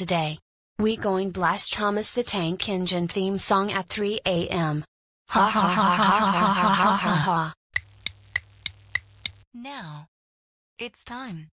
today. We going blast Thomas the Tank Engine theme song at 3 a.m. Ha ha ha ha ha ha ha ha ha. Now, it's time.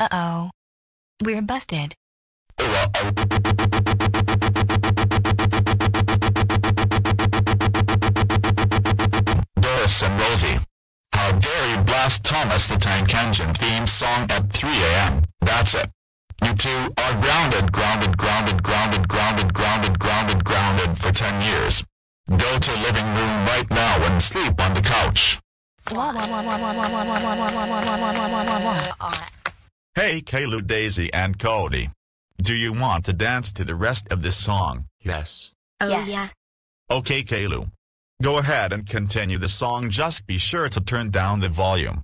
Uh-oh. We're busted. Doris and Rosie. How dare you blast Thomas the Tank Engine theme song at 3 a.m. That's it. You two are grounded, grounded, grounded, grounded, grounded, grounded, grounded, grounded for 10 years. Go to living room right now and sleep on the couch. Hey, Caillou, Daisy, and Cody. Do you want to dance to the rest of this song? Yes. Oh Yes. yeah. Okay, Caillou. Go ahead and continue the song, just be sure to turn down the volume.